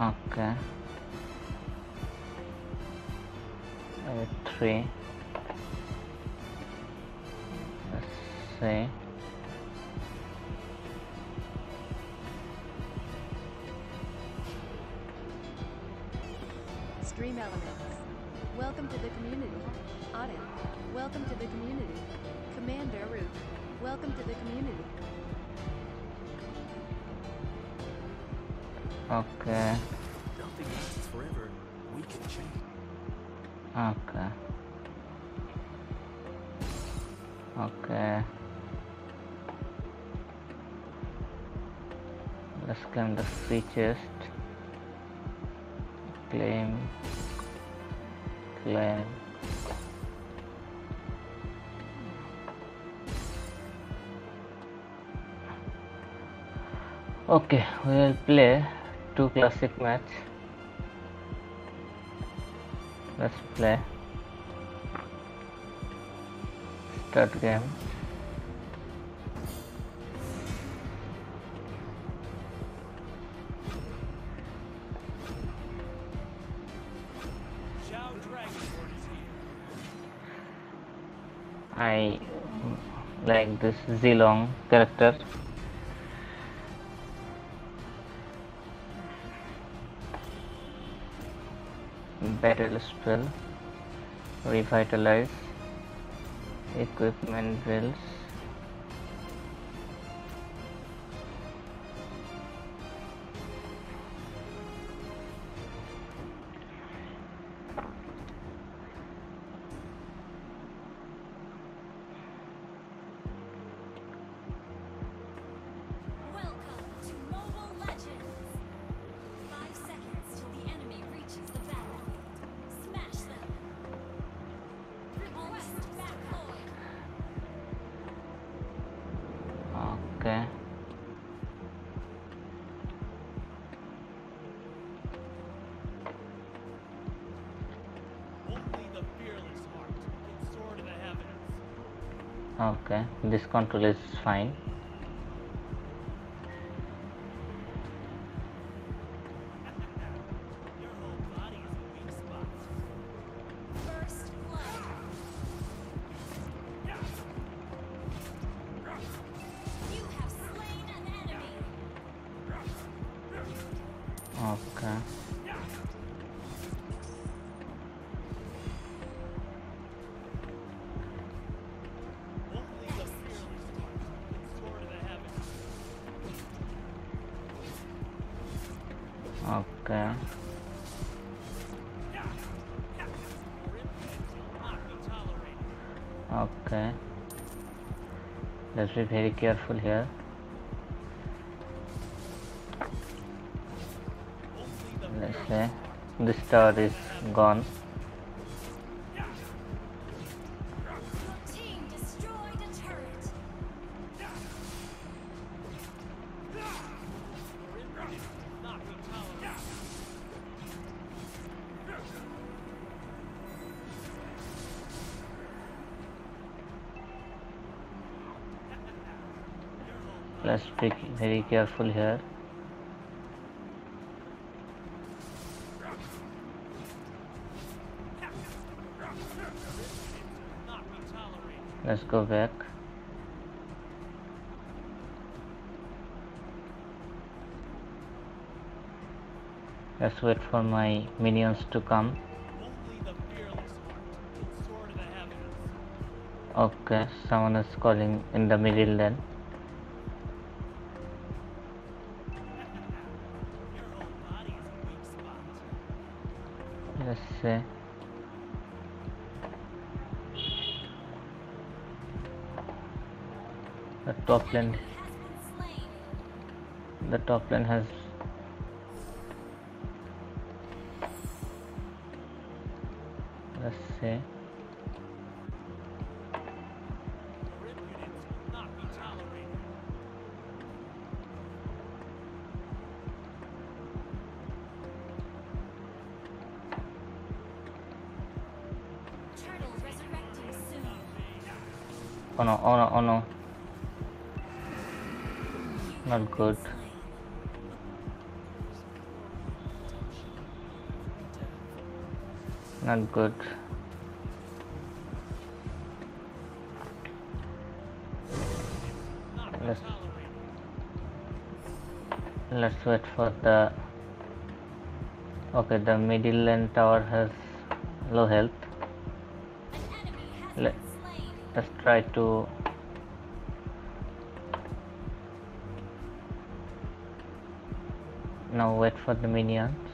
Okay. Uh, three. Let's see. Stream Elements. Welcome to the community. Audit. Welcome to the community. Commander Root. Welcome to the community. Okay. Nothing lasts forever. We can change. Okay. Okay. Let's claim the free chest. Claim. Claim. Okay, we will play two classic match. Let's play. Start game. I like this Zilong character. Battle spell, revitalize, equipment builds. Okay. This control is fine. Okay. Okay. Let's be very careful here. Let's say this tower is gone. Careful here. Let's go back. Let's wait for my minions to come. Okay, someone is calling in the middle then. The top lane. The top lane has Not good. Not good. Let's let's wait for the okay the middle lane tower has low health Let, let's try to now wait for the minions.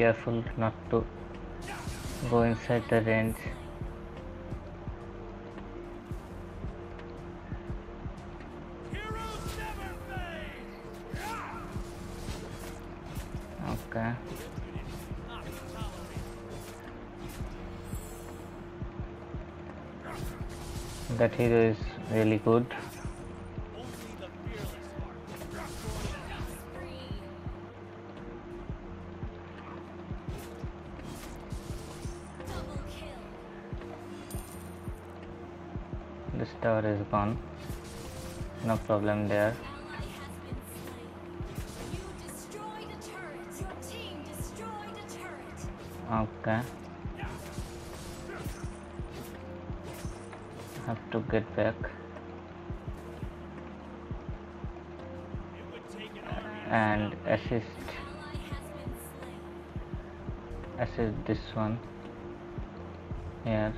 careful not to go inside the range. Okay. That hero is really good. tower is gone. No problem there. Okay. Have to get back. And assist. Assist this one. Here.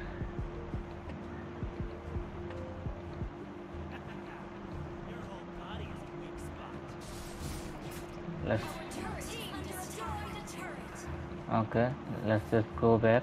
let's okay let's just go back.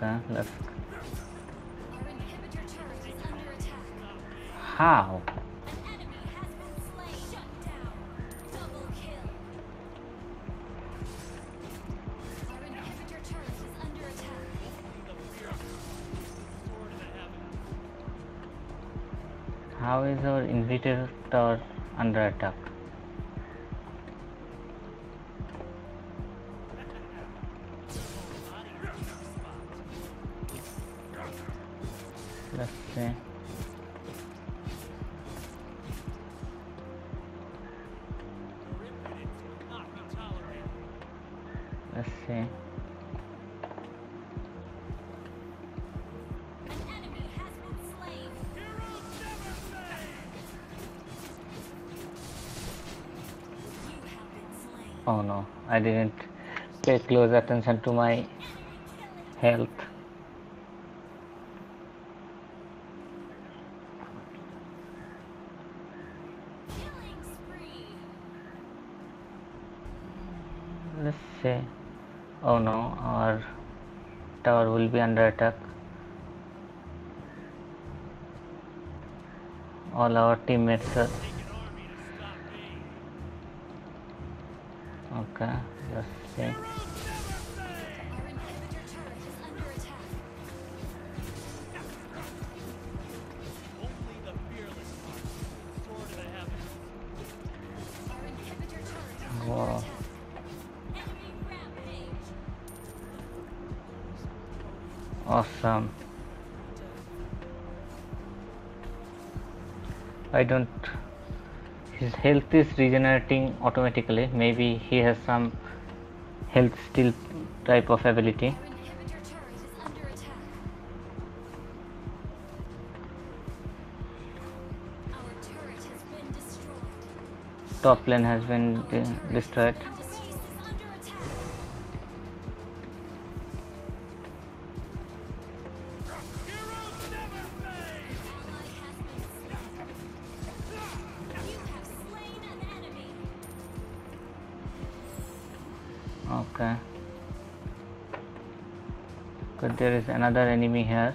Okay, left. How? How is our inhibitor under attack? Oh no, I didn't pay close attention to my health. Let's say, oh no, our tower will be under attack. All our teammates are okay health is regenerating automatically maybe he has some health steal type of ability Our inhibitor turret is under attack. Our turret has been destroyed. top lane has been de- destroyed another enemy here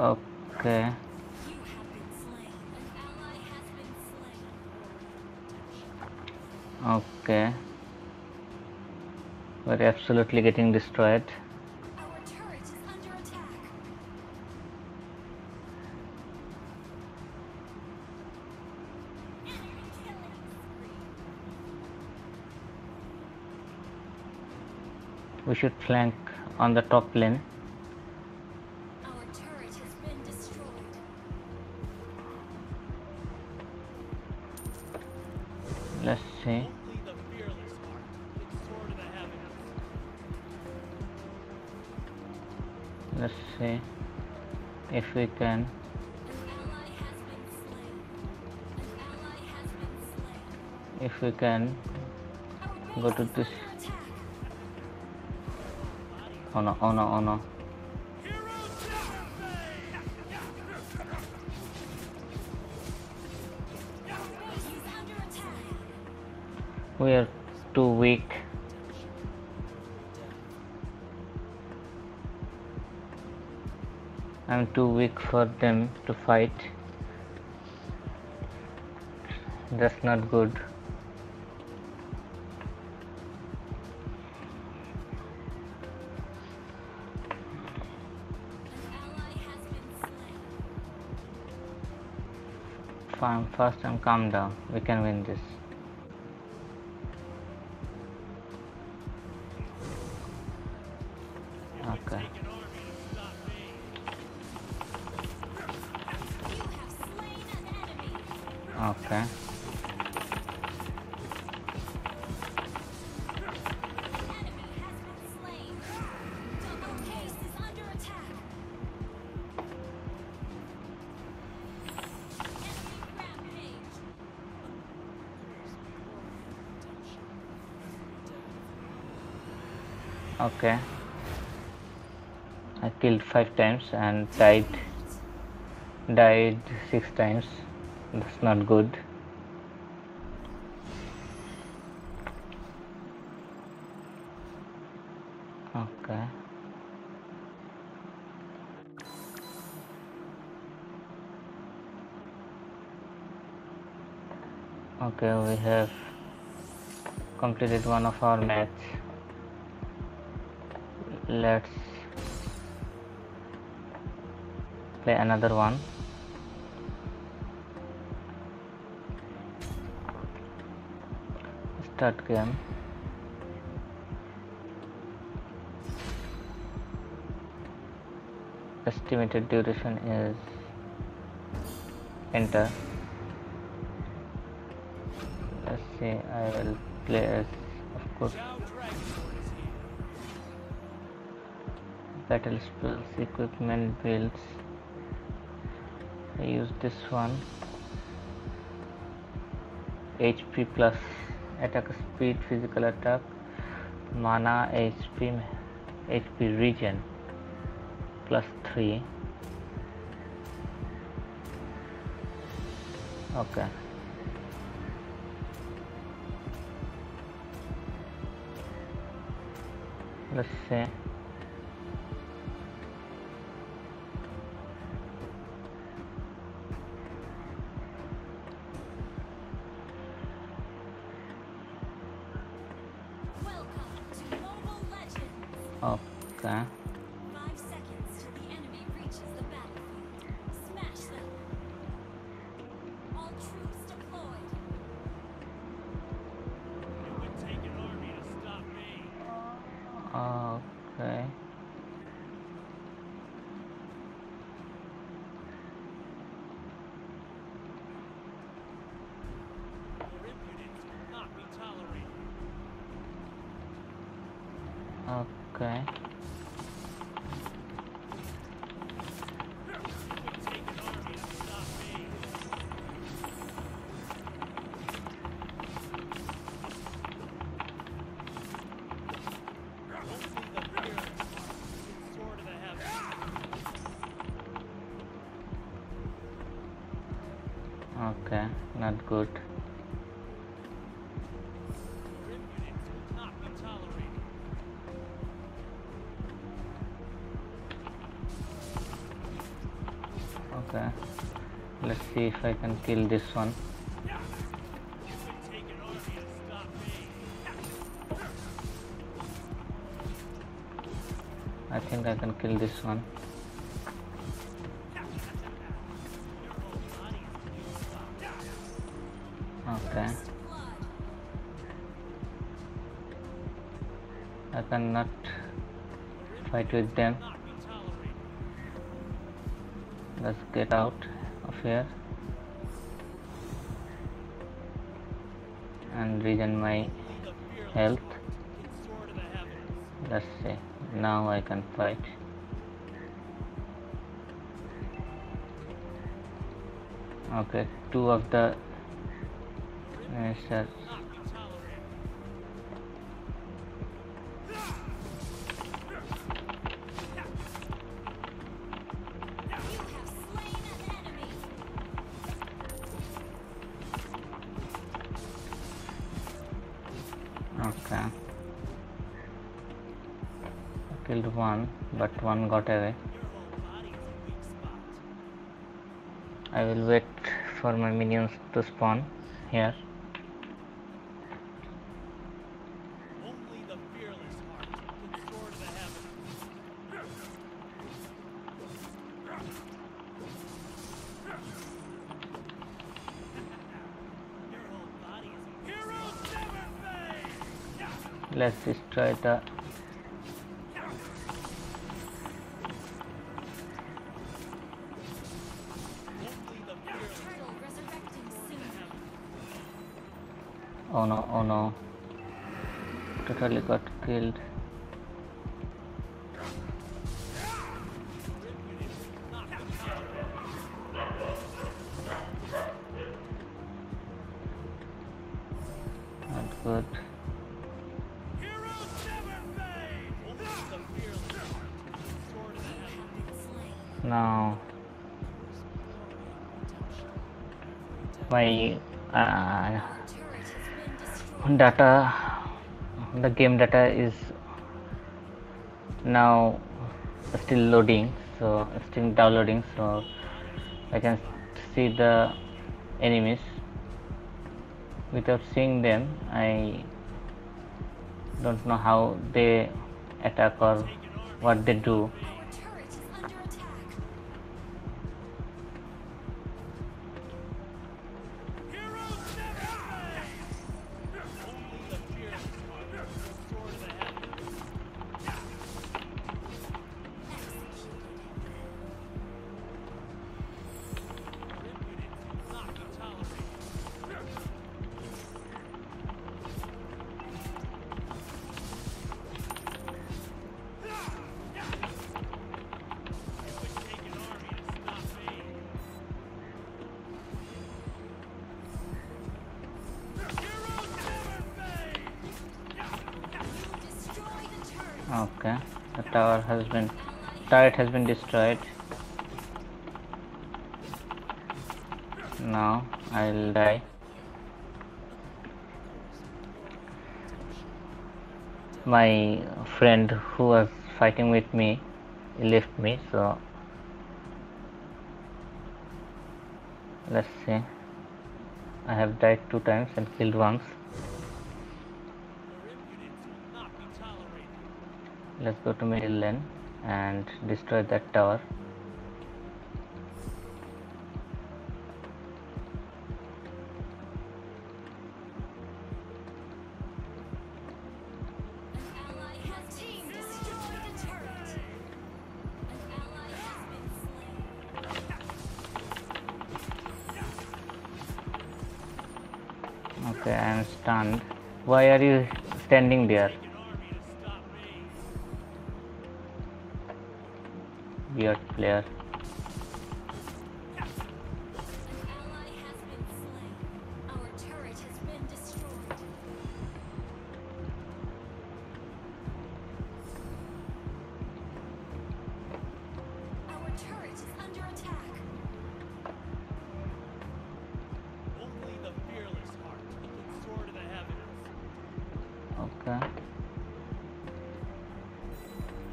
slain. okay. We're absolutely getting destroyed. We should flank on the top lane if we can Go to this. oh no oh no oh no. We are too weak. I'm too weak for them to fight. That's not good Fine, first and calm down we can win this okay. I killed five times and died died six times. That's not good. Okay. Okay we have completed one of our match let's play another one start game estimated duration is enter let's see I will play as of Good. Battle spells, equipment builds. I use this one. HP plus attack speed, physical attack, mana, HP, HP regen plus 3. Okay. Let's see. Legends. Okay. Five Okay. Not good. Okay. Let's see if I can kill this one. I think I can kill this one. With them. Let's get out of here and regen my health. Let's see. Now I can fight. Okay, two of the uh, ministers. One, but one got away. I will wait for my minions to spawn here. Only the fearless oh no oh no. Totally got killed data the game data is now still loading so still downloading so I can see the enemies. Without seeing them I don't know how they attack or what they do tower has been turret has been destroyed. Now I'll die. My friend who was fighting with me left me so let's see I have died two times and killed once Your impudence will not be tolerated. Let's go to middle lane and destroy that tower. Okay I am stunned. Why are you standing there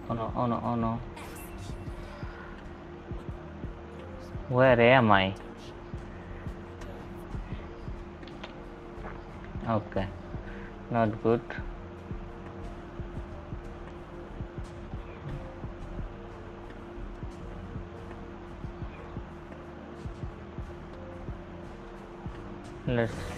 oh no oh no oh no. Where am I? Okay. Not good. Let's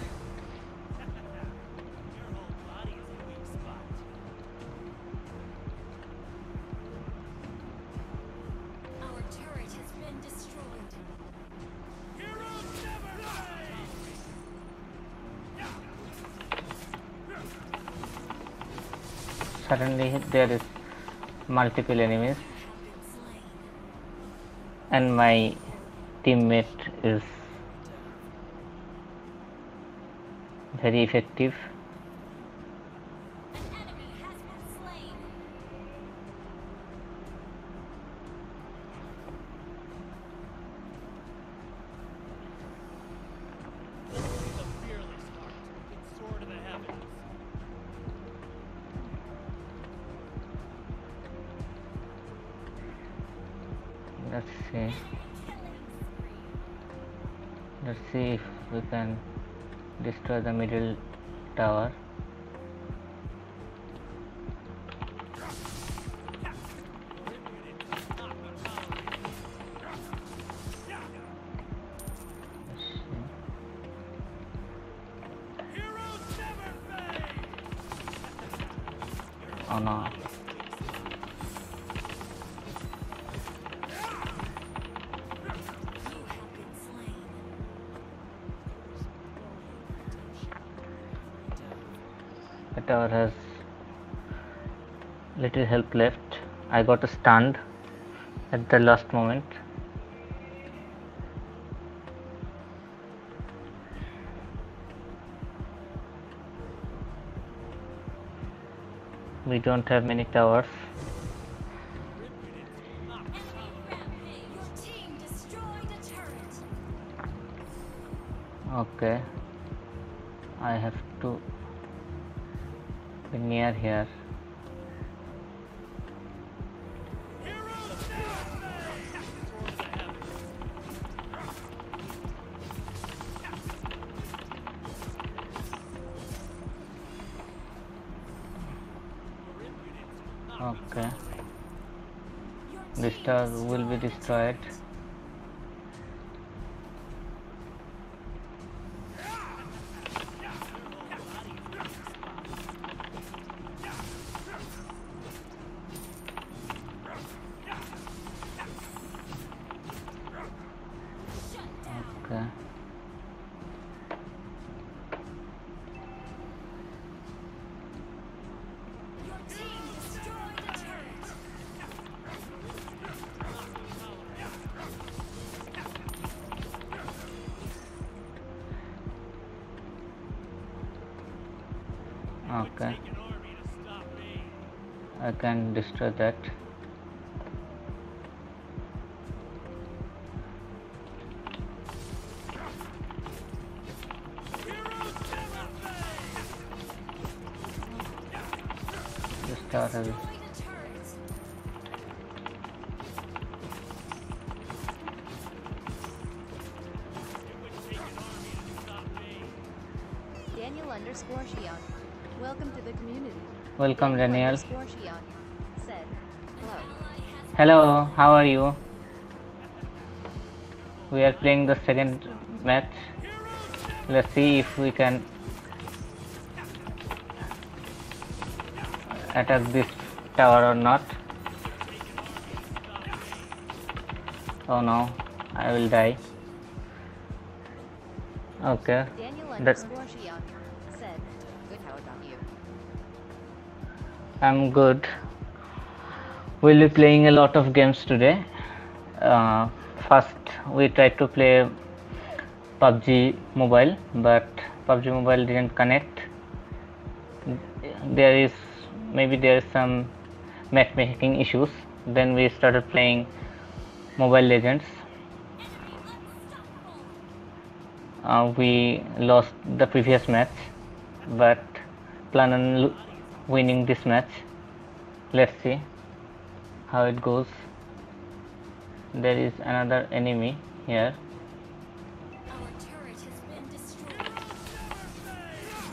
suddenly there is multiple enemies and my teammate is very effective destroy the tower has little help left. I got a stunned at the last moment. We don't have many towers. Okay. I have not be okay. This tower will be destroyed can destroy that. Daniel underscore Shion. Welcome to the community. Welcome Daniel. Underscore Shion said, hello. how are you? We are playing the second match. Let's see if we can attack this tower or not. Oh no. I will die. Okay. Daniel I'm good. We'll be playing a lot of games today. Uh, first, we tried to play PUBG Mobile, but PUBG Mobile didn't connect. There is maybe there is some matchmaking issues. Then we started playing Mobile Legends. Uh, we lost the previous match, but plan on winning this match. Let's see how it goes. There is another enemy here.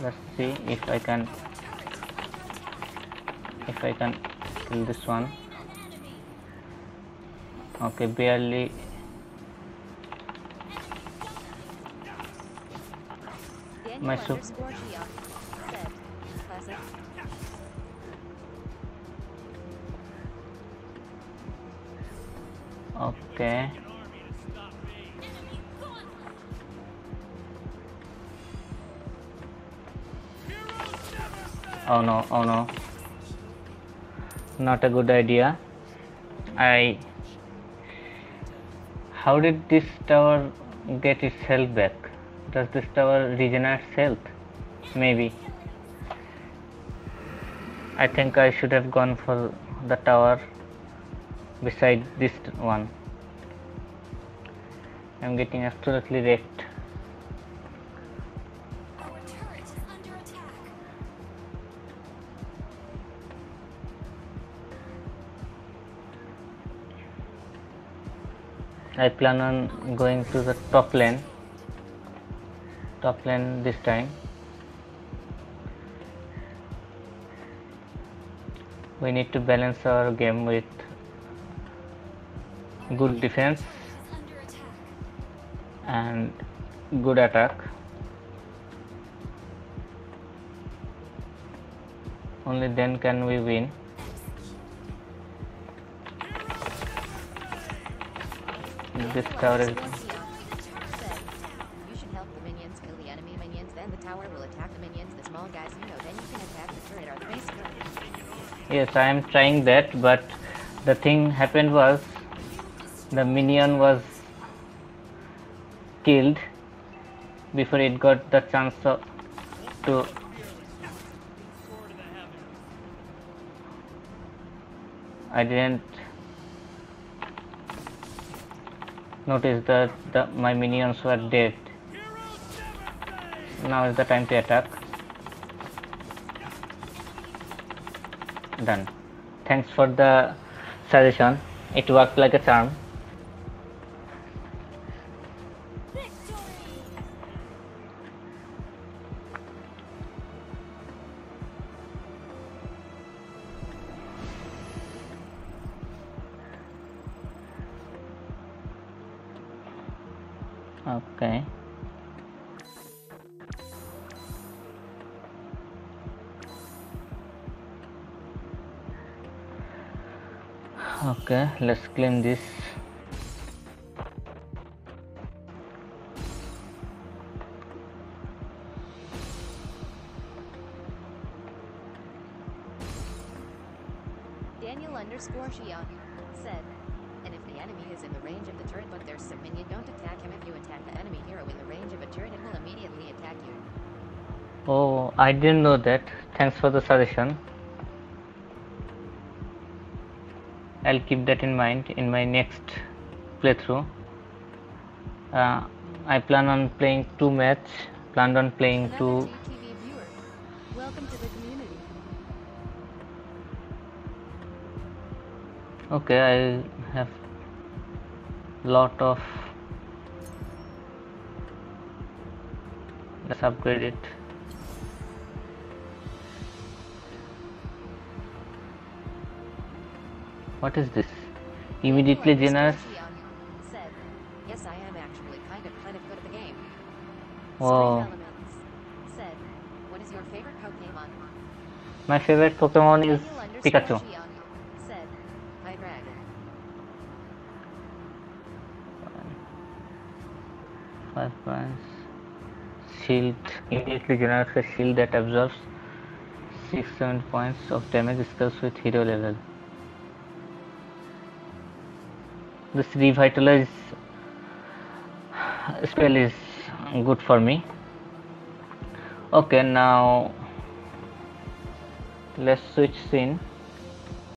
Let's see if I can if I can kill this one. Okay, barely. My sup- Okay. Oh no, oh no. Not a good idea. I. How did this tower get its health back? Does this tower regenerate health? Maybe. I think I should have gone for the tower beside this one. I'm getting absolutely wrecked. Our turret is under attack. I plan on going to the top lane. Top lane this time. We need to balance our game with good defense Is under attack. And good attack. Only then can we win. This tower is underscore Shion said, you should help the minions kill the enemy minions, then the tower will attack the minions, the small guys, you know, then you can attack the turret or the base turret. Yes, I am trying that, but the thing happened was the minion was killed before it got the chance to. I didn't notice that the, my minions were dead. Now is the time to attack. Done. Thanks for the suggestion. It worked like a charm. Okay. Okay, let's claim this. I didn't know that. Thanks for the suggestion. I'll keep that in mind in my next playthrough. Uh, I plan on playing two match. Planned on playing two. Welcome to the community. Okay, I have lot of. Let's upgrade it. What is this? Immediately generous. Said, yes, I am actually kind of kind of good at the game. Wow. Said, what is your favorite Pokemon? My favorite Pokemon is Pikachu. Said, Dragon. Five points. Shield immediately generates a shield that absorbs six seven points of damage scales with hero level. This revitalize spell is good for me. Okay, now let's switch scene.